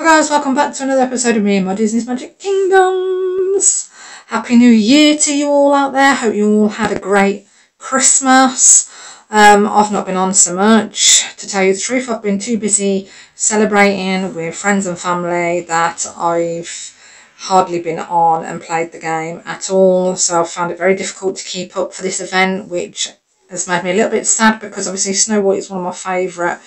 Hi guys, welcome back to another episode of me and my Disney's Magic Kingdoms. Happy New Year to you all out there. Hope you all had a great Christmas. Um, I've not been on so much. To tell you the truth, I've been too busy celebrating with friends and family that I've hardly been on and played the game at all. So I've found it very difficult to keep up for this event, which has made me a little bit sad because obviously Snow White is one of my favourite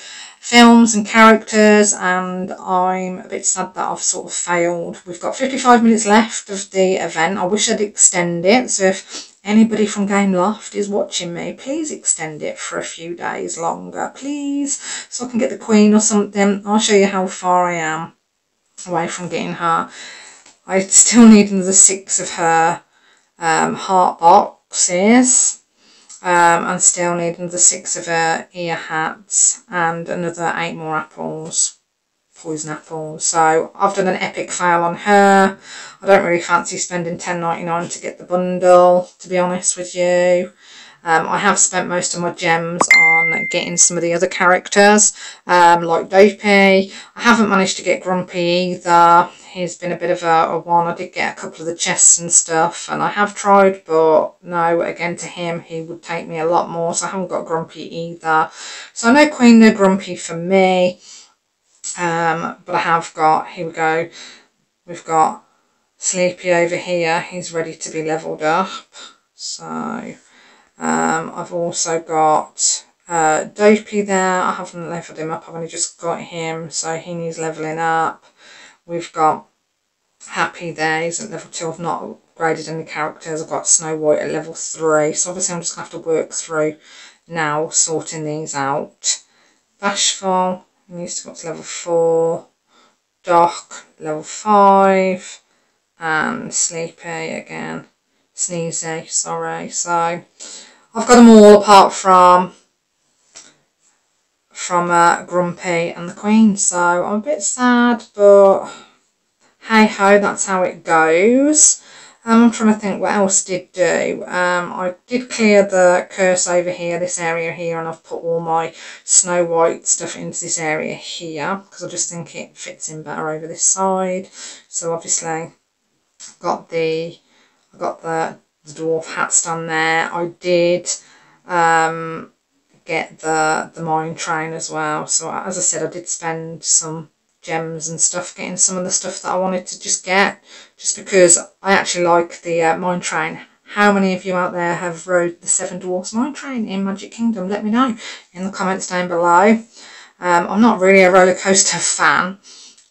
films and characters and I'm a bit sad that I've sort of failed. We've got 55 minutes left of the event. I wish I'd extend it. So if anybody from Gameloft is watching me, please extend it for a few days longer, please. So I can get the Queen or something. I'll show you how far I am away from getting her. I still need another six of her um, heart boxes um, and still need another six of her ear hats and another eight more apples, poison apples. So I've done an epic fail on her. I don't really fancy spending ten ninety nine to get the bundle, to be honest with you. Um, I have spent most of my gems on getting some of the other characters, um, like Dopey. I haven't managed to get Grumpy either. He's been a bit of a, a, one. I did get a couple of the chests and stuff, and I have tried, but no, again, to him, he would take me a lot more, so I haven't got Grumpy either. So no Queen, no Grumpy for me. Um, but I have got, here we go, we've got Sleepy over here. He's ready to be leveled up. So... Um, I've also got uh, Dopey there. I haven't leveled him up. I've only just got him, so he needs leveling up. We've got Happy there. He's at level 2. I've not upgraded any characters. I've got Snow White at level 3. So obviously I'm just going to have to work through now sorting these out. Bashful. Needs to go to level 4. Doc, level 5. And Sleepy again. Sneezy, sorry. So I've got them all apart from from uh, Grumpy and the Queen. So I'm a bit sad, but hey ho, that's how it goes. Um, I'm trying to think what else did do. Um, I did clear the curse over here, this area here, and I've put all my Snow White stuff into this area here because I just think it fits in better over this side. So obviously, got the I got the, the dwarf hats done there. I did um, get the the mine train as well. So as I said, I did spend some gems and stuff getting some of the stuff that I wanted to just get, just because I actually like the uh, mine train. How many of you out there have rode the Seven Dwarfs mine train in Magic Kingdom? Let me know in the comments down below. Um, I'm not really a roller coaster fan,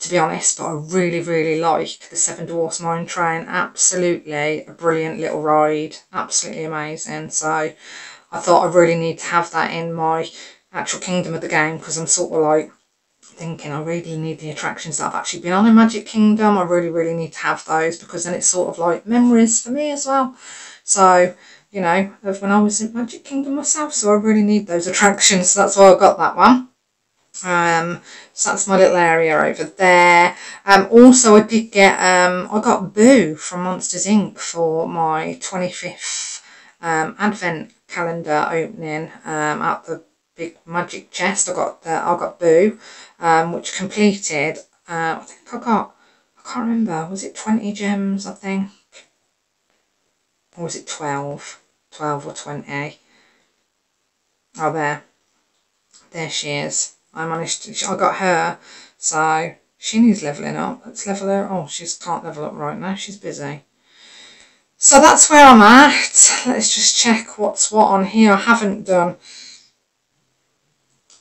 to be honest, but I really, really like the Seven Dwarfs Mine Train. Absolutely a brilliant little ride. Absolutely amazing. So I thought I really need to have that in my actual kingdom of the game because I'm sort of like thinking I really need the attractions that I've actually been on in Magic Kingdom. I really, really need to have those because then it's sort of like memories for me as well. So, you know, of when I was in Magic Kingdom myself. So I really need those attractions. So that's why I got that one. Um, so that's my little area over there. Um, also, I did get, um, I got Boo from Monsters Inc. for my 25th um, Advent calendar opening um, at the big magic chest. I got the, I got Boo, um, which completed. Uh, I think I got. I can't remember. Was it twenty gems? I think. Or was it 12? 12 or 20? Oh, there. There she is. I managed to, I got her, so she needs levelling up. Let's level her. Oh, she can't level up right now. She's busy. So that's where I'm at. Let's just check what's what on here. I haven't done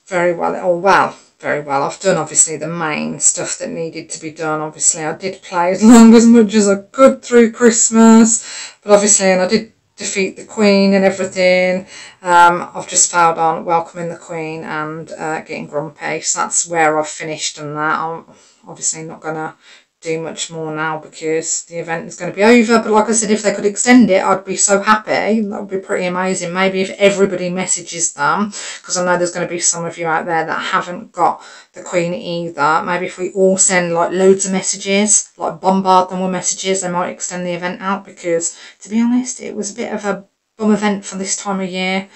very well. Oh, well, very well. I've done, obviously, the main stuff that needed to be done. Obviously, I did play as long as much as I could through Christmas. But obviously, and I did defeat the Queen and everything. Um, I've just failed on welcoming the Queen and uh, getting grumpy. So that's where I've finished and that. I'm obviously not going to do much more now because the event is going to be over. But like I said, if they could extend it, I'd be so happy. That would be pretty amazing. Maybe if everybody messages them, because I know there's going to be some of you out there that haven't got the Queen either. Maybe if we all send like loads of messages, like bombard them with messages, they might extend the event out because, to be honest, it was a bit of a bum event for this time of year.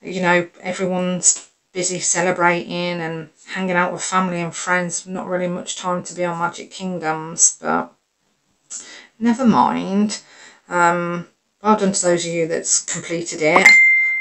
You know, everyone's busy celebrating and hanging out with family and friends. Not really much time to be on Magic Kingdoms, but never mind. Um, well done to those of you that's completed it.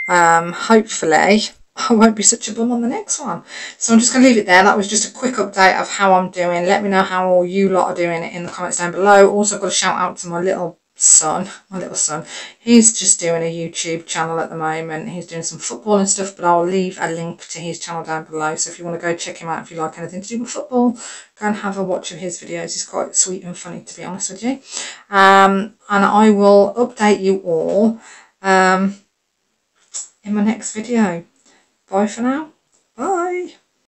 Um, hopefully I won't be such a bum on the next one. So I'm just going to leave it there. That was just a quick update of how I'm doing. Let me know how all you lot are doing in the comments down below. Also I've got a shout out to my little son, my little son. He's just doing a YouTube channel at the moment. He's doing some football and stuff, but I'll leave a link to his channel down below. So if you want to go check him out, if you like anything to do with football, go and have a watch of his videos. He's quite sweet and funny, to be honest with you. Um, and I will update you all um, in my next video. Bye for now. Bye.